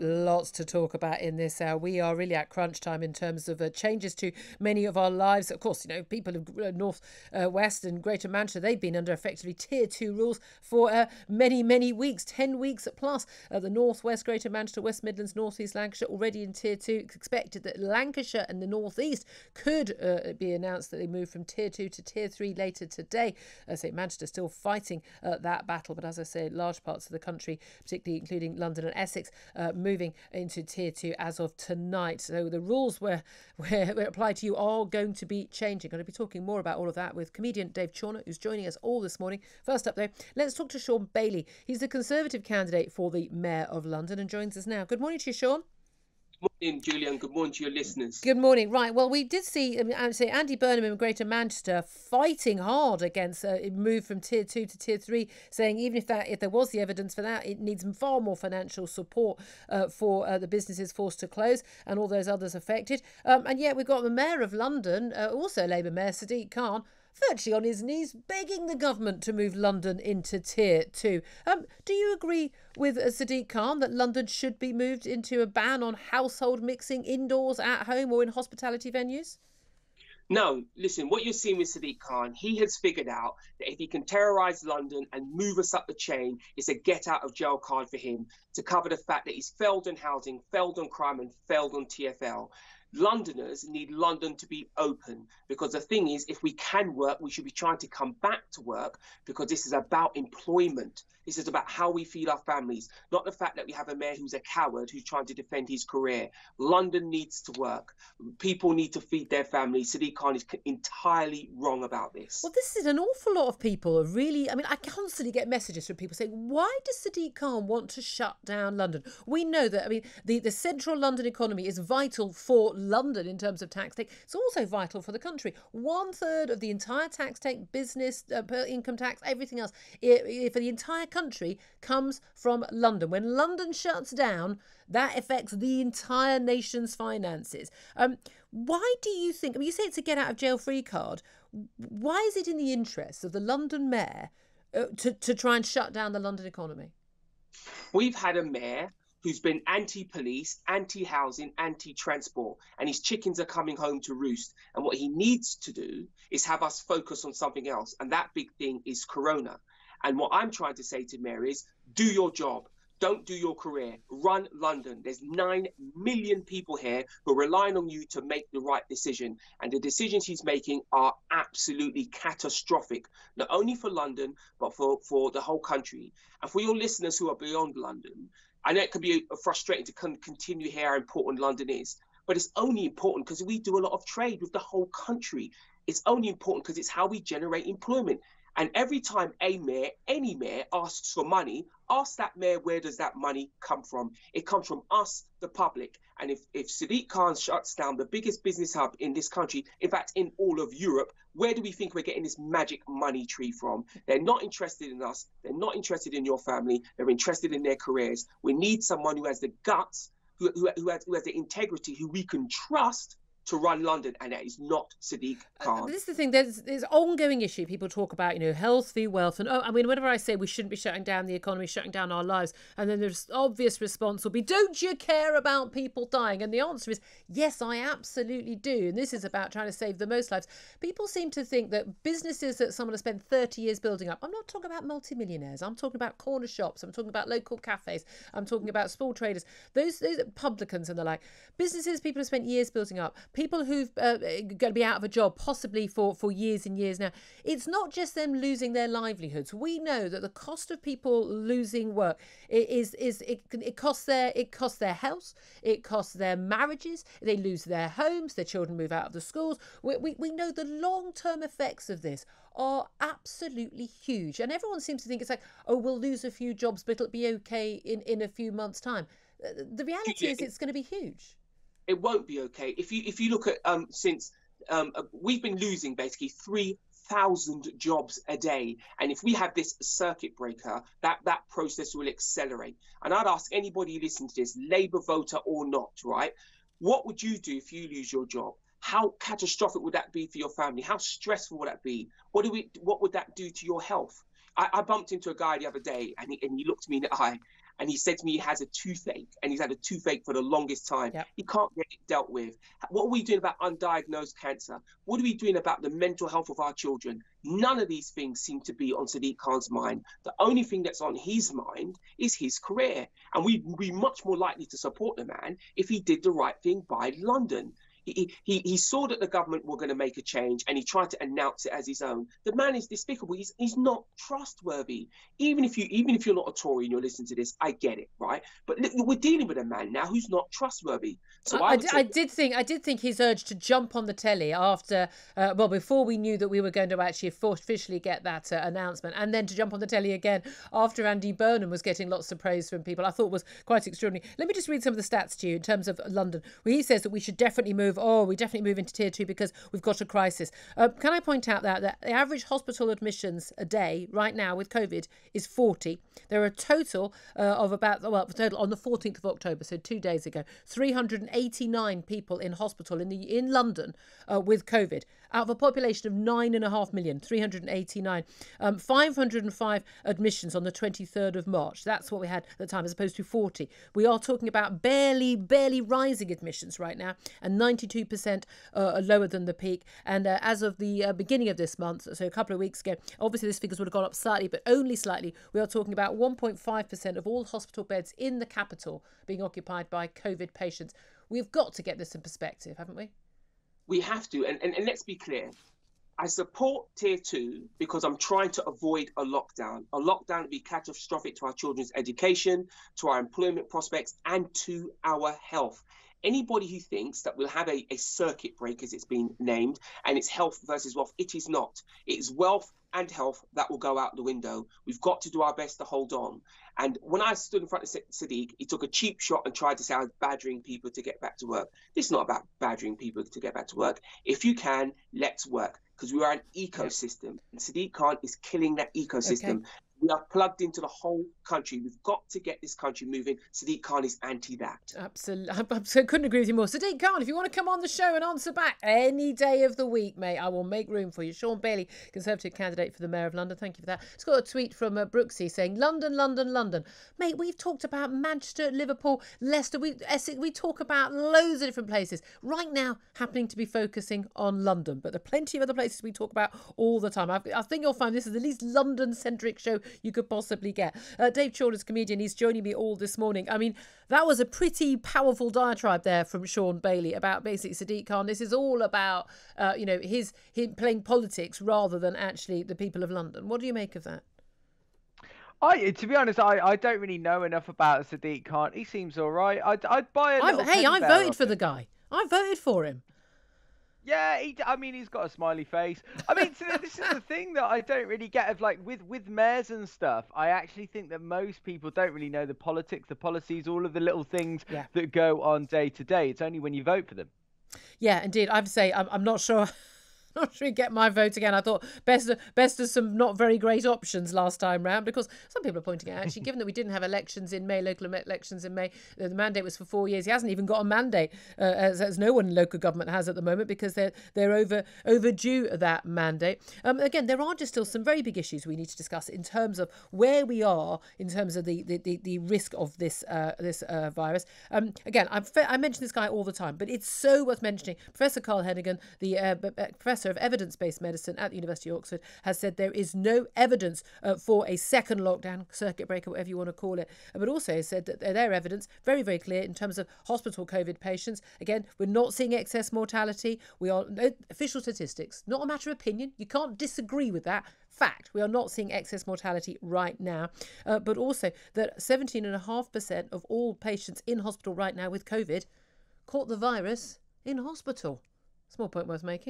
Lots to talk about in this hour. We are really at crunch time in terms of uh, changes to many of our lives. Of course, you know, people of uh, North uh, West and Greater Manchester, they've been under effectively tier two rules for uh, many, many weeks, 10 weeks plus. Uh, the North West, Greater Manchester, West Midlands, North East Lancashire already in tier two. It's expected that Lancashire and the North East could be announced that they move from tier two to tier three later today. I say Manchester still fighting that battle, but as I say, large parts of the country, particularly including London and Essex, moving into tier two as of tonight. So the rules were, were, were applied to you are going to be changing. Going to be talking more about all of that with comedian Dave Chawner, who's joining us all this morning. First up, though, let's talk to Shaun Bailey. He's the Conservative candidate for the Mayor of London and joins us now. Good morning to you, Shaun morning, Julian. Good morning to your listeners. Good morning. Right. Well, we did see, say Andy Burnham in Greater Manchester fighting hard against a move from tier two to tier three, saying even if that if there was the evidence for that, it needs far more financial support uh, for uh, the businesses forced to close and all those others affected. Um, and yet we've got the mayor of London, uh, also Labour Mayor Sadiq Khan virtually on his knees begging the government to move London into tier two. Um, do you agree with Sadiq Khan that London should be moved into a ban on household mixing indoors, at home, or in hospitality venues? No, listen, what you're seeing with Sadiq Khan, he has figured out that if he can terrorize London and move us up the chain, it's a get out of jail card for him to cover the fact that he's failed on housing, failed on crime, and failed on TFL. Londoners need London to be open because the thing is, if we can work, we should be trying to come back to work because this is about employment. This is about how we feed our families, not the fact that we have a mayor who's a coward who's trying to defend his career. London needs to work. People need to feed their families. Sadiq Khan is entirely wrong about this. Well, this is an awful lot of people are really. I mean, I constantly get messages from people saying, "Why does Sadiq Khan want to shut down London?" We know that. I mean, the the central London economy is vital for London in terms of tax take. It's also vital for the country. One third of the entire tax take, business, uh, income tax, everything else, for the entire country comes from London. When London shuts down, that affects the entire nation's finances. Um, why do you think? I mean, you say it's a get out of jail free card. Why is it in the interests of the London mayor uh, to, to try and shut down the London economy? We've had a mayor who's been anti police, anti housing, anti transport, and his chickens are coming home to roost. And what he needs to do is have us focus on something else. And that big thing is Corona. And what I'm trying to say to Mary is do your job. Don't do your career. Run London. There's 9 million people here who are relying on you to make the right decision. And the decisions he's making are absolutely catastrophic, not only for London, but for, for the whole country. And for your listeners who are beyond London, I know it can be frustrating to continue here how important London is, but it's only important because we do a lot of trade with the whole country. It's only important because it's how we generate employment. And every time a mayor, any mayor asks for money, ask that mayor where does that money come from? It comes from us, the public. And if, if Sadiq Khan shuts down the biggest business hub in this country, in fact, in all of Europe, where do we think we're getting this magic money tree from? They're not interested in us. They're not interested in your family. They're interested in their careers. We need someone who has the guts, who, who, who, has, who has the integrity, who we can trust to run London, and that is not Sadiq uh, Khan. Uh, this is the thing. There's there's ongoing issue. People talk about you know health v wealth, and oh, I mean, whenever I say we shouldn't be shutting down the economy, shutting down our lives, and then there's obvious response will be, don't you care about people dying? And the answer is yes, I absolutely do. And this is about trying to save the most lives. People seem to think that businesses that someone has spent 30 years building up. I'm not talking about multimillionaires. I'm talking about corner shops. I'm talking about local cafes. I'm talking about small traders. Those those publicans and the like. Businesses people have spent years building up people who've uh, going to be out of a job possibly for for years and years now it's not just them losing their livelihoods. We know that the cost of people losing work is is it, it costs their it costs their house it costs their marriages they lose their homes their children move out of the schools. We, we, we know the long-term effects of this are absolutely huge. And everyone seems to think it's like oh we'll lose a few jobs but it'll be okay in in a few months time. Uh, the reality is it's going to be huge it won't be okay. If you if you look at um, since um, uh, we've been losing basically three thousand jobs a day, and if we have this circuit breaker, that that process will accelerate. And I'd ask anybody listening to this, Labour voter or not, right? What would you do if you lose your job? How catastrophic would that be for your family? How stressful would that be? What do we? What would that do to your health? I, I bumped into a guy the other day, and he, and he looked me in the eye, and he said to me he has a toothache and he's had a toothache for the longest time. Yep. He can't get it dealt with. What are we doing about undiagnosed cancer? What are we doing about the mental health of our children? None of these things seem to be on Sadiq Khan's mind. The only thing that's on his mind is his career. And we'd be much more likely to support the man if he did the right thing by London. He, he, he saw that the government were going to make a change and he tried to announce it as his own. The man is despicable. He's, he's not trustworthy. Even if you even if you're not a Tory and you're listening to this, I get it, right? But we're dealing with a man now who's not trustworthy. So I, I, I, did think I did think his urge to jump on the telly after uh, well before we knew that we were going to actually officially get that uh, announcement and then to jump on the telly again after Andy Burnham was getting lots of praise from people I thought was quite extraordinary. Let me just read some of the stats to you in terms of London where he says that we should definitely move oh, we definitely move into tier two because we've got a crisis. Uh, can I point out that, that the average hospital admissions a day right now with COVID is 40? There are a total uh, of about, well, total on the 14th of October, so two days ago, 389 people in hospital in, the, in London uh, with COVID out of a population of 9.5 million, 389. Um, 505 admissions on the 23rd of March. That's what we had at the time, as opposed to 40. We are talking about barely, barely rising admissions right now, and 92% uh, lower than the peak. And uh, as of the uh, beginning of this month, so a couple of weeks ago, obviously this figures would have gone up slightly, but only slightly. We are talking about 1.5% of all hospital beds in the capital being occupied by COVID patients. We've got to get this in perspective, haven't we? we have to, and, and, and let's be clear. I support tier two because I'm trying to avoid a lockdown. A lockdown would be catastrophic to our children's education, to our employment prospects, and to our health. Anybody who thinks that we'll have a, a circuit break, as it's been named, and it's health versus wealth, it is not. It is wealth and health that will go out the window. We've got to do our best to hold on. And when I stood in front of Sadiq, he took a cheap shot and tried to say I was badgering people to get back to work. This is not about badgering people to get back to work. If you can, let's work because we are an ecosystem. And Sadiq Khan is killing that ecosystem. Okay. We are plugged into the whole country. We've got to get this country moving. Sadiq Khan is anti that. Absolutely. I, couldn't agree with you more. Sadiq Khan, if you want to come on the show and answer back any day of the week, mate, I will make room for you. Shaun Bailey, Conservative candidate for the Mayor of London. Thank you for that. It's got a tweet from uh, Brooksy saying, London, London, London. Mate, we've talked about Manchester, Liverpool, Leicester, we, Essex. We talk about loads of different places. Right now, happening to be focusing on London, but there are plenty of other places we talk about all the time. I, I think you'll find this is the least London centric show you could possibly get. Uh, Dave Chawner's comedian, he's joining me all this morning. I mean, that was a pretty powerful diatribe there from Shaun Bailey about basically Sadiq Khan. This is all about, uh, you know, his him playing politics rather than actually the people of London. What do you make of that? I, to be honest, I, I don't really know enough about Sadiq Khan. He seems all right. I'd, I'd buy a Hey, I voted for the guy. I voted for him. Yeah, he, I mean, he's got a smiley face. I mean, so this is the thing that I don't really get of like with with mayors and stuff. I actually think that most people don't really know the politics, the policies, all of the little things yeah. that go on day to day. It's only when you vote for them. Yeah, indeed. I have to say, I'm, I'm not sure sure get my vote again. I thought best best of some not very great options last time round because some people are pointing out actually, given that we didn't have elections in May, local elections in May, the mandate was for four years. He hasn't even got a mandate, uh, as, as no one in local government has at the moment because they're they're over overdue that mandate. Um, again, there are just still some very big issues we need to discuss in terms of where we are in terms of the the, the, the risk of this uh, this uh, virus. Um, again, I've, I mention this guy all the time, but it's so worth mentioning. Professor Carl Heneghan, the uh, professor Professor of Evidence Based Medicine at the University of Oxford, has said there is no evidence uh, for a second lockdown, circuit breaker, whatever you want to call it. But also said that their evidence, very, very clear in terms of hospital COVID patients. Again, we're not seeing excess mortality. We are no, official statistics, not a matter of opinion. You can't disagree with that fact. We are not seeing excess mortality right now, uh, but also that 17.5% of all patients in hospital right now with COVID caught the virus in hospital. Small point worth making.